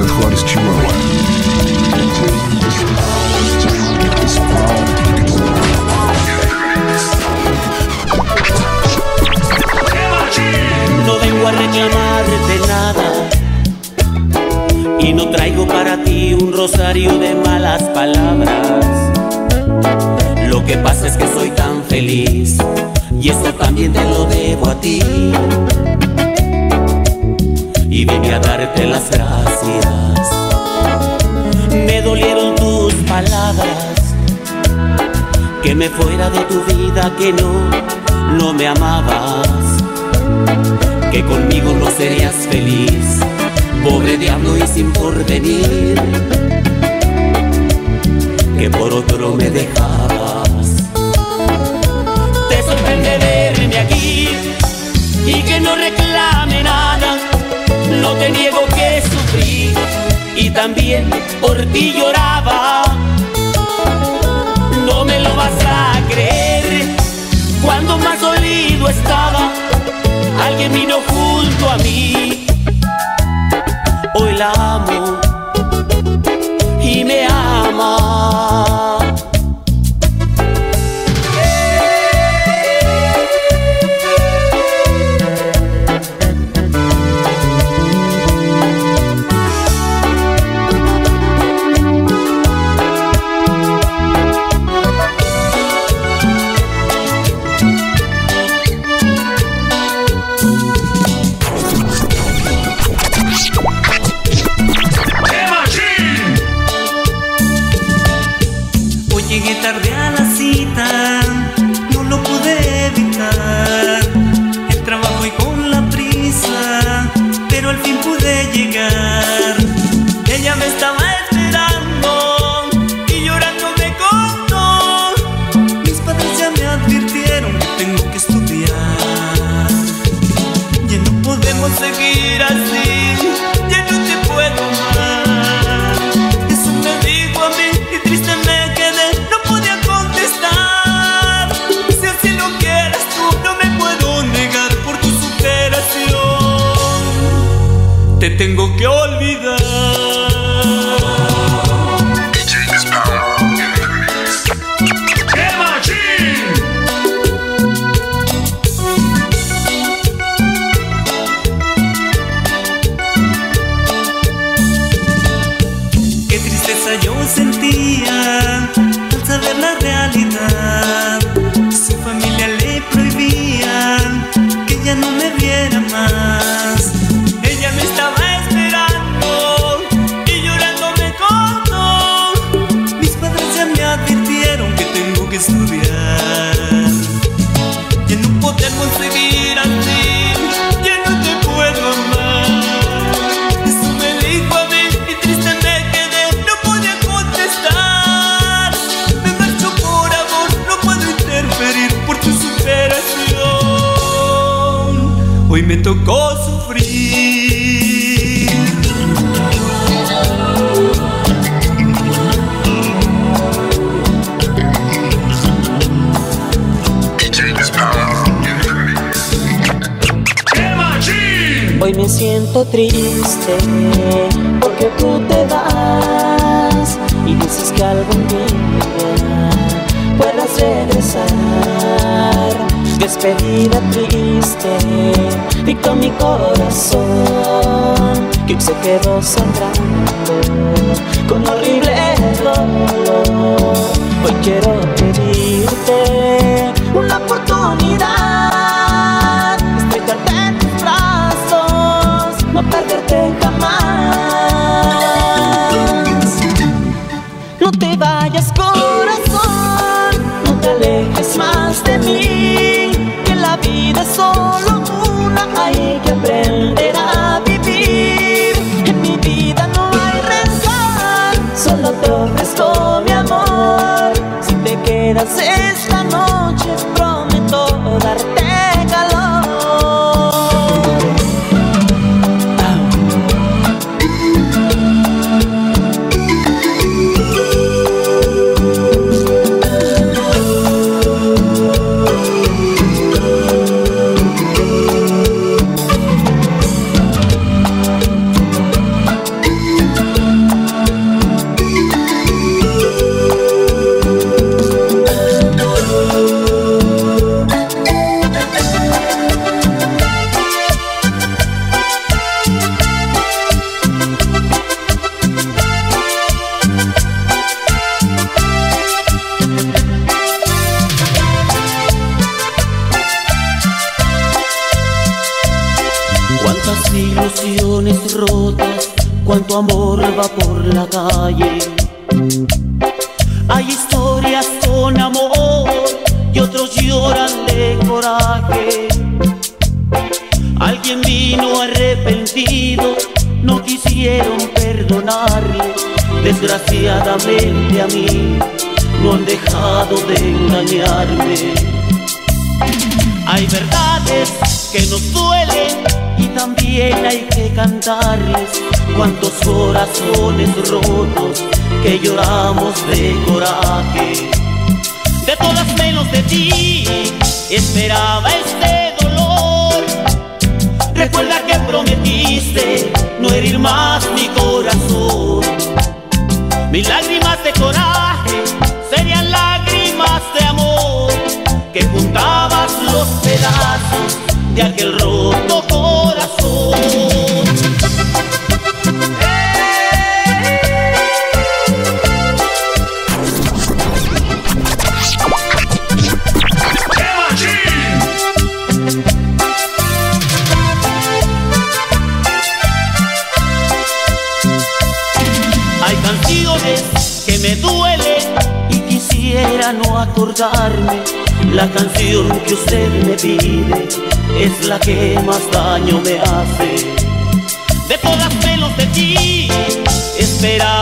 Ciudad Juárez, Chihuahua. No vengo a reclamarte nada y no traigo para ti un rosario de malas palabras. Lo que pasa es que soy tan feliz y esto también te lo debo a ti. Y vine a darte las gracias. Me dolieron tus palabras, que me fuera de tu vida, que no, no me amabas, que conmigo no serías feliz, pobre diablo y sin porvenir, que por otro me dejabas. No te niego que sufrí y también por ti lloraba. No me lo vas a creer, cuando más dolido estaba, alguien vino junto a mí. Hoy la amo y me ama. Seguir así, ya no te puedo amar. Eso me dijo a mí y triste me quedé, no podía contestar. Si así lo quieres tú, no me puedo negar por tu superación. Te tengo que me tocó sufrir. Hoy me siento triste porque tú te vas y dices que algún día Despedida triste dictó mi corazón que se quedó sangrando con horrible dolor. Hoy quiero pedirte amor va por la calle. Hay historias con amor y otros lloran de coraje. Alguien vino arrepentido, no quisieron perdonarle. Desgraciadamente a mí no han dejado de engañarme. Hay verdades que nos duelen también hay que cantarles cuántos corazones rotos que lloramos de coraje. De todas menos de ti esperaba este dolor. Recuerda que prometiste no herir más mi corazón. Mis lágrimas de coraje serían lágrimas de amor que juntabas los pedazos de aquel La canción que usted me pide es la que más daño me hace. De todas menos de ti esperaba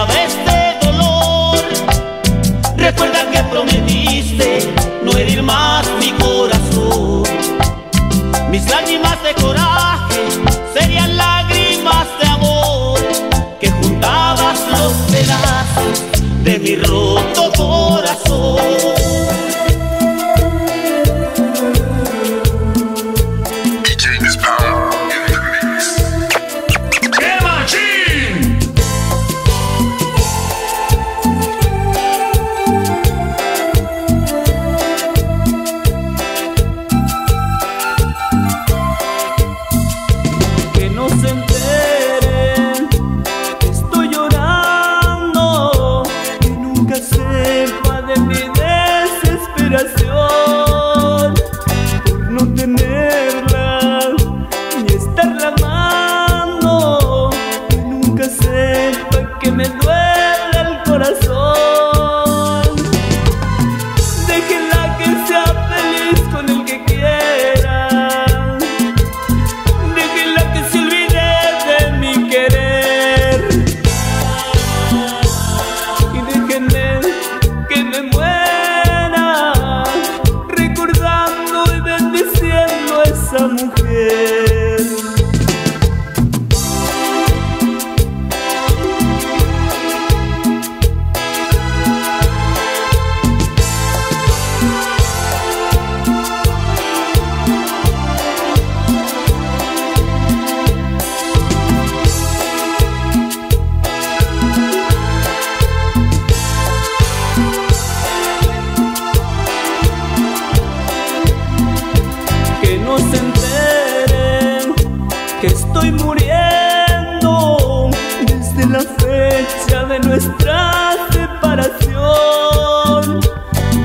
nuestra separación.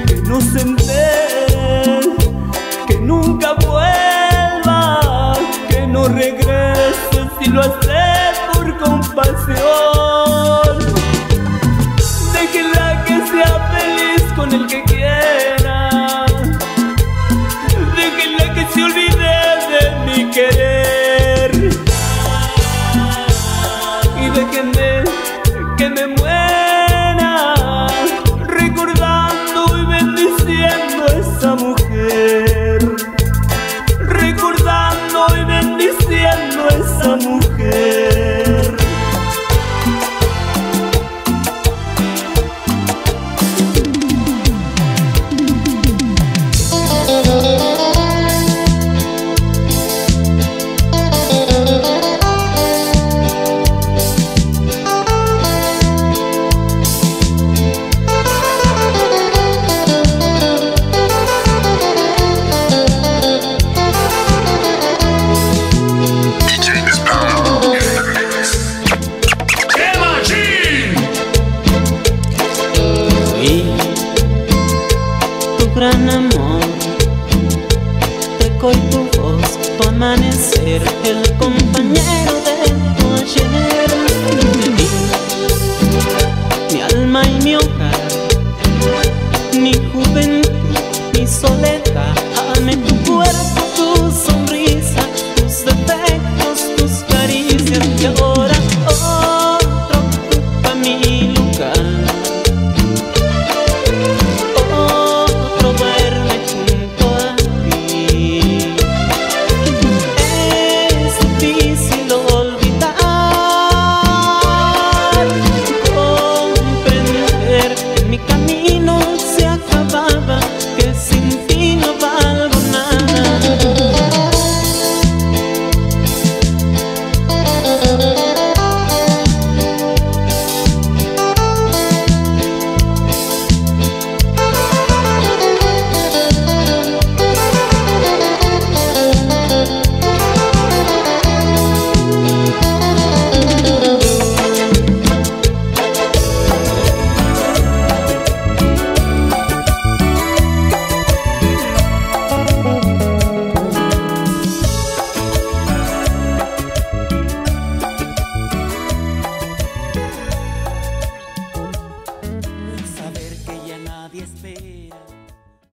Que no se enteren que nunca vuelva, que no regrese si lo hace por compasión. Okay. Recuerdo tu voz, tu amanecer el compañero